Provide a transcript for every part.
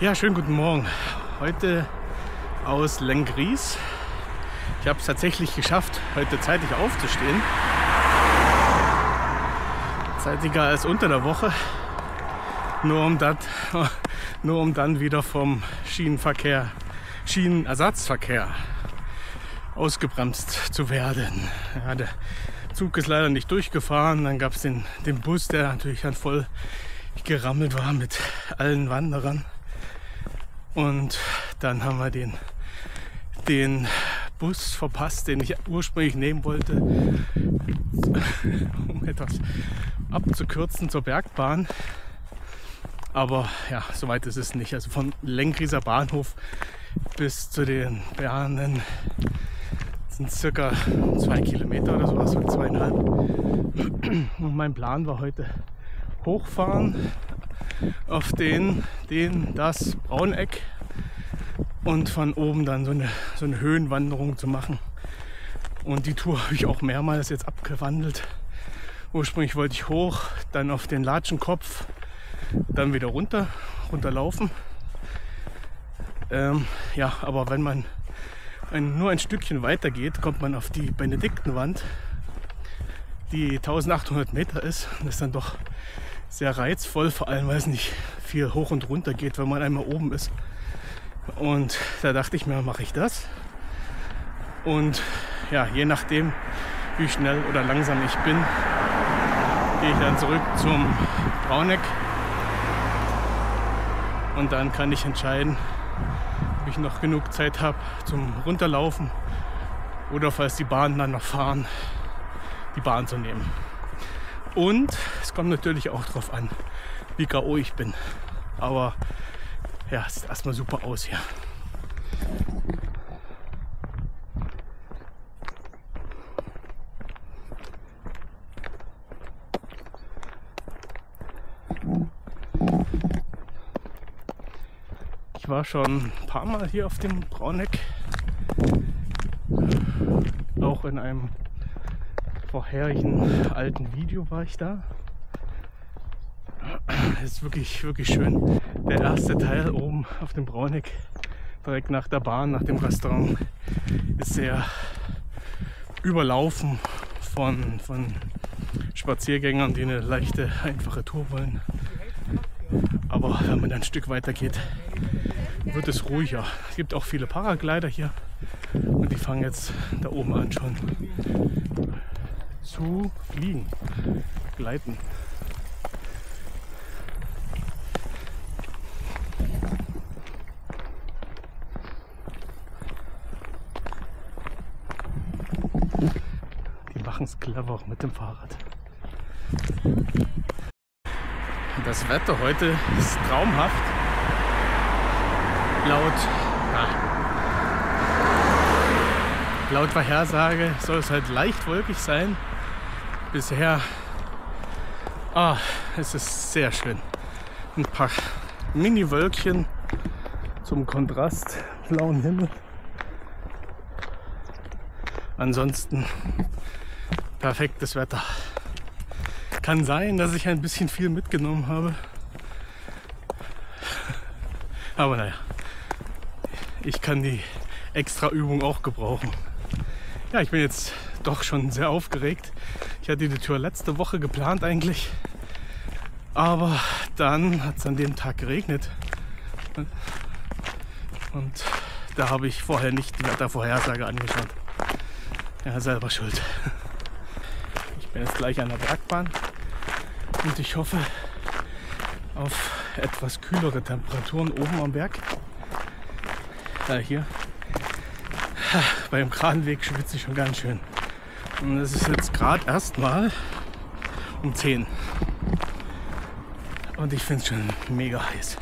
Ja, schönen guten Morgen. Heute aus Lengries. Ich habe es tatsächlich geschafft, heute zeitig aufzustehen. Zeitiger als unter der Woche. Nur um, dat, nur um dann wieder vom Schienenverkehr, Schienenersatzverkehr ausgebremst zu werden. Ja, der Zug ist leider nicht durchgefahren. Dann gab es den, den Bus, der natürlich dann voll gerammelt war mit allen Wanderern. Und dann haben wir den, den Bus verpasst, den ich ursprünglich nehmen wollte, um etwas abzukürzen zur Bergbahn. Aber ja, soweit ist es nicht. Also von Lenkrieser Bahnhof bis zu den Bernen sind circa zwei Kilometer oder sowas, oder zweieinhalb. Und mein Plan war heute hochfahren auf den, den, das Brauneck und von oben dann so eine, so eine Höhenwanderung zu machen. Und die Tour habe ich auch mehrmals jetzt abgewandelt. Ursprünglich wollte ich hoch, dann auf den Latschenkopf, dann wieder runter, runterlaufen. Ähm, ja, aber wenn man ein, nur ein Stückchen weiter geht, kommt man auf die Benediktenwand, die 1800 Meter ist. Das ist dann doch sehr reizvoll, vor allem weil es nicht viel hoch und runter geht, wenn man einmal oben ist. Und da dachte ich mir, mache ich das. Und ja, je nachdem, wie schnell oder langsam ich bin, gehe ich dann zurück zum Brauneck. Und dann kann ich entscheiden, ob ich noch genug Zeit habe zum Runterlaufen oder falls die Bahnen dann noch fahren, die Bahn zu nehmen. Und es kommt natürlich auch darauf an, wie K.O. ich bin. Aber ja, es sieht erstmal super aus hier. Ich war schon ein paar Mal hier auf dem Brauneck. Auch in einem vorherigen alten Video war ich da. ist wirklich, wirklich schön. Der erste Teil oben auf dem Brauneck, direkt nach der Bahn, nach dem Restaurant, ist sehr überlaufen von, von Spaziergängern, die eine leichte, einfache Tour wollen. Aber wenn man dann ein Stück weiter geht, wird es ruhiger. Es gibt auch viele Paraglider hier und die fangen jetzt da oben an schon zu fliegen, gleiten. Die machen es clever mit dem Fahrrad. Das Wetter heute ist traumhaft. Laut, ja, laut Vorhersage soll es halt leicht wolkig sein. Bisher ah, es ist sehr schön. Ein paar Mini-Wölkchen zum Kontrast, blauen Himmel. Ansonsten perfektes Wetter. Kann sein, dass ich ein bisschen viel mitgenommen habe. Aber naja, ich kann die extra Übung auch gebrauchen. Ja, ich bin jetzt doch schon sehr aufgeregt. Ich hatte die Tour letzte Woche geplant eigentlich. Aber dann hat es an dem Tag geregnet. Und da habe ich vorher nicht die Wettervorhersage angeschaut. Ja, selber schuld. Ich bin jetzt gleich an der Bergbahn und ich hoffe auf etwas kühlere Temperaturen oben am Berg. Äh, hier. Beim Kranweg schwitze ich schon ganz schön. Und es ist jetzt gerade erstmal um 10. Und ich finde es schon mega heiß.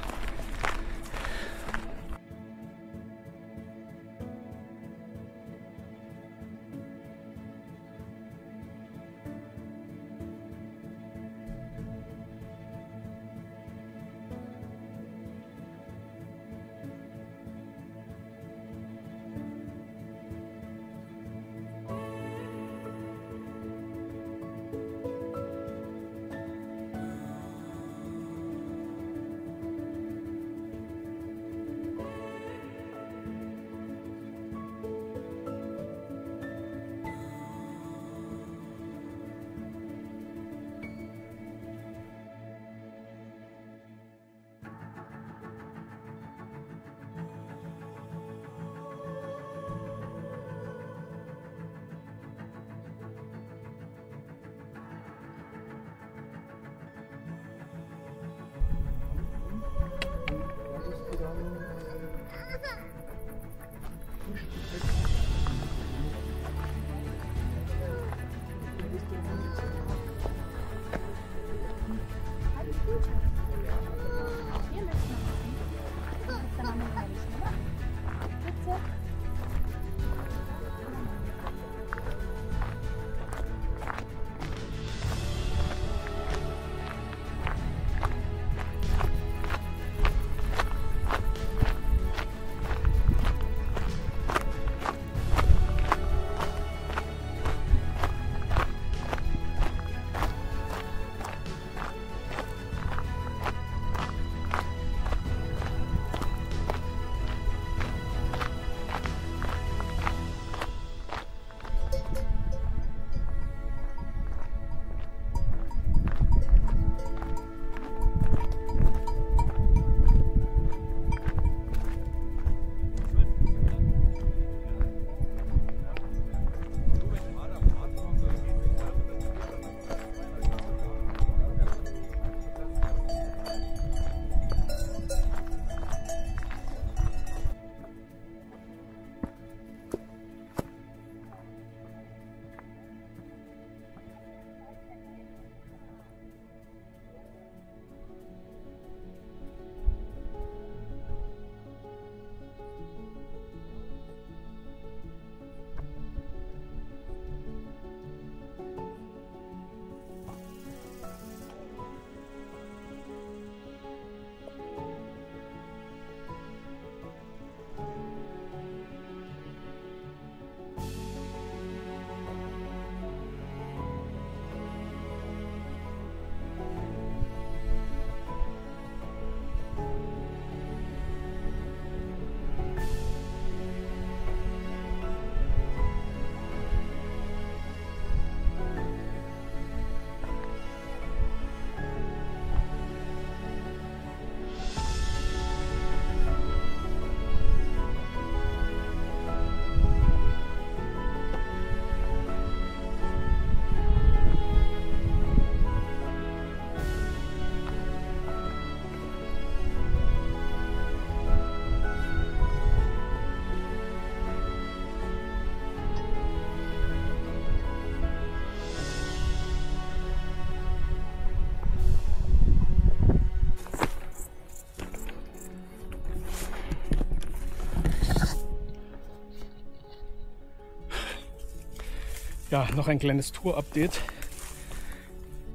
Ja, noch ein kleines Tour-Update.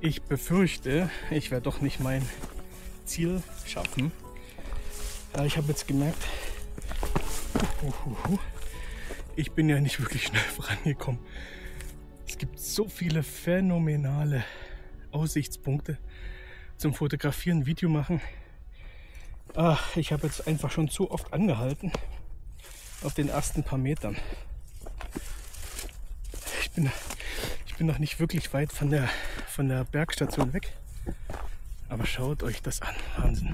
Ich befürchte, ich werde doch nicht mein Ziel schaffen. Ich habe jetzt gemerkt, ich bin ja nicht wirklich schnell vorangekommen. Es gibt so viele phänomenale Aussichtspunkte zum Fotografieren, Video machen. Ach, ich habe jetzt einfach schon zu oft angehalten auf den ersten paar Metern. Ich bin, ich bin noch nicht wirklich weit von der, von der Bergstation weg. Aber schaut euch das an. Wahnsinn.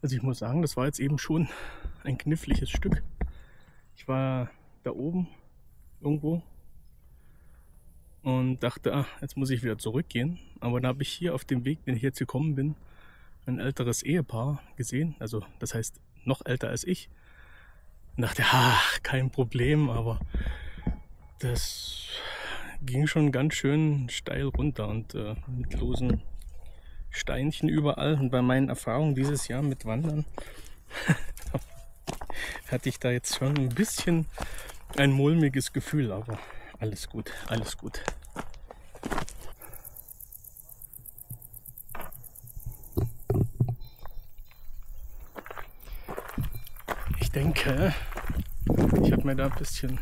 Also ich muss sagen, das war jetzt eben schon ein kniffliges Stück. Ich war da oben irgendwo und dachte, ah, jetzt muss ich wieder zurückgehen. Aber da habe ich hier auf dem Weg, den ich jetzt gekommen bin, ein älteres Ehepaar gesehen. Also das heißt noch älter als ich. Und dachte, ach, kein Problem, aber das ging schon ganz schön steil runter und äh, mit losen Steinchen überall. Und bei meinen Erfahrungen dieses Jahr mit Wandern hatte ich da jetzt schon ein bisschen ein mulmiges Gefühl, aber alles gut, alles gut. Ich denke, ich habe mir da ein bisschen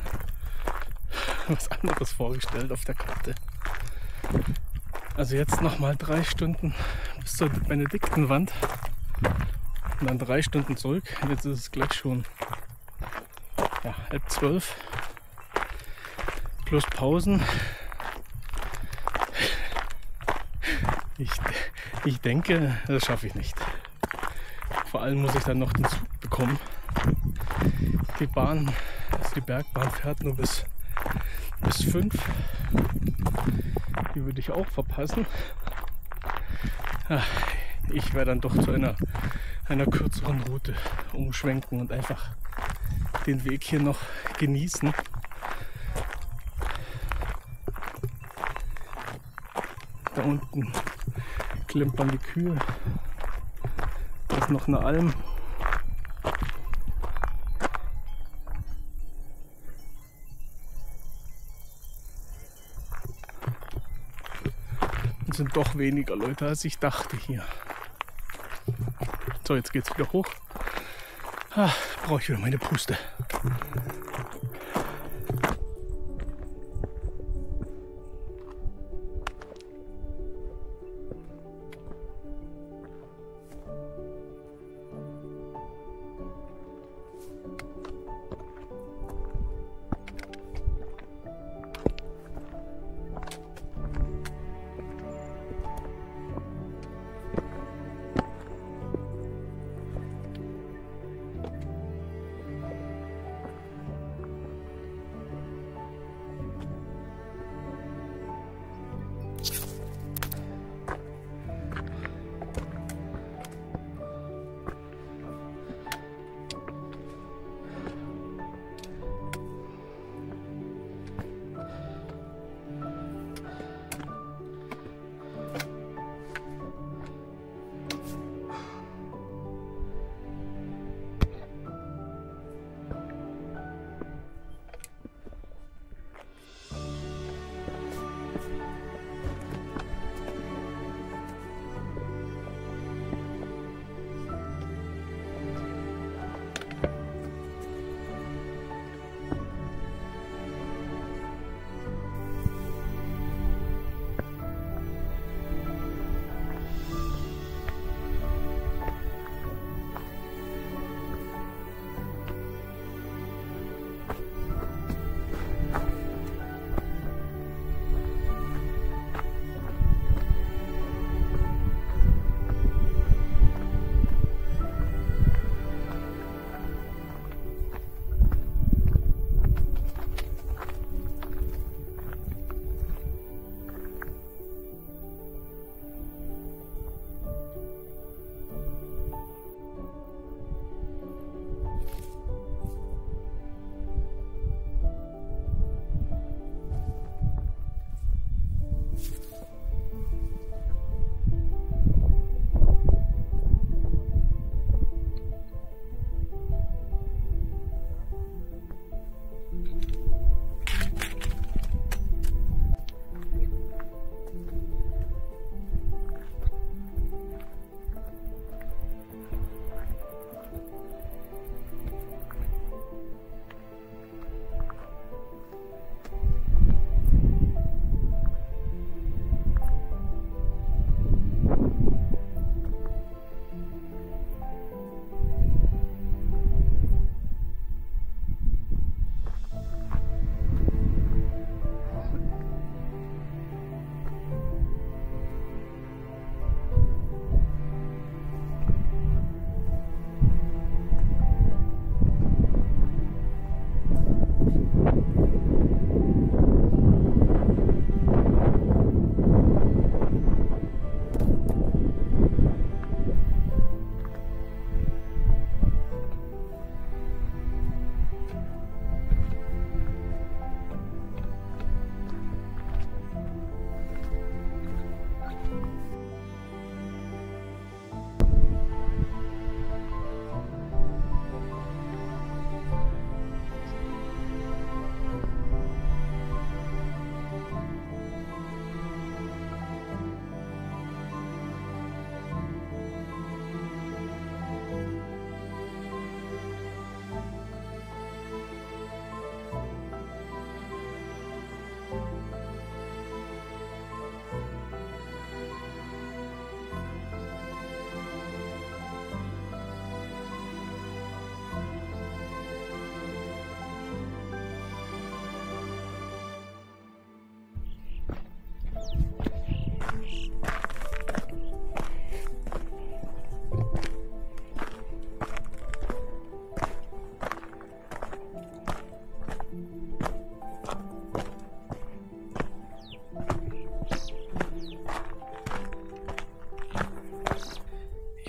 was anderes vorgestellt auf der Karte. Also jetzt noch mal drei Stunden bis zur Benediktenwand und dann drei Stunden zurück. Jetzt ist es gleich schon ja, halb zwölf plus Pausen. Ich, ich denke, das schaffe ich nicht. Vor allem muss ich dann noch den Zug bekommen. Die Bahn, also die Bergbahn fährt nur bis, bis fünf. Die würde ich auch verpassen. Ich werde dann doch zu einer, einer kürzeren Route umschwenken und einfach den Weg hier noch genießen. Da unten klimpern die Kühe. Da ist noch eine Alm. sind doch weniger Leute, als ich dachte hier. So, jetzt geht's wieder hoch. Ah, Brauche ich wieder meine Puste.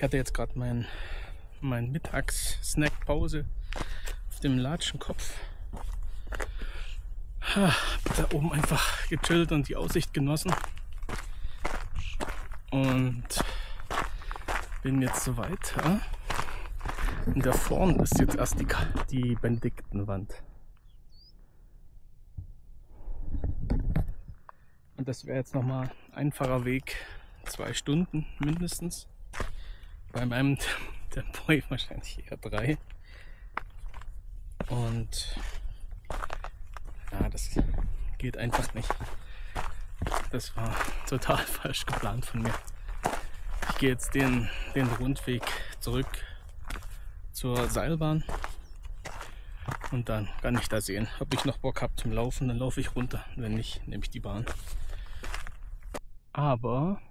Hatte jetzt gerade mein, mein Mittags-Snack-Pause auf dem Latschenkopf. Da oben einfach gechillt und die Aussicht genossen. Und bin jetzt soweit. Ja? Und da vorne ist jetzt erst die, die Benediktenwand. Und das wäre jetzt nochmal einfacher Weg, zwei Stunden mindestens. Bei meinem Tempo wahrscheinlich eher drei. Und ja, das geht einfach nicht. Das war total falsch geplant von mir. Ich gehe jetzt den, den Rundweg zurück zur Seilbahn und dann kann ich da sehen, ob ich noch Bock habe zum Laufen, dann laufe ich runter. Wenn nicht, nehme ich die Bahn. Aber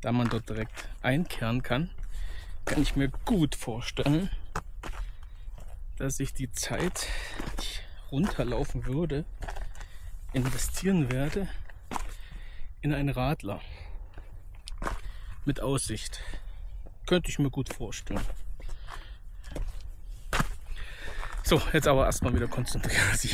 da man dort direkt einkehren kann, kann ich mir gut vorstellen, dass ich die Zeit, die ich runterlaufen würde, investieren werde in einen Radler mit Aussicht. Könnte ich mir gut vorstellen. So, jetzt aber erstmal wieder konzentrieren, dass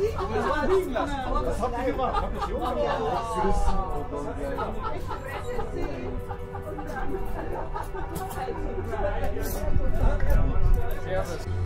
ich heil runterkomme. Was habt ihr gemacht? Hab ich Yoga Füßen und dann. Servus.